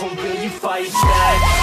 Or Billy you fight back?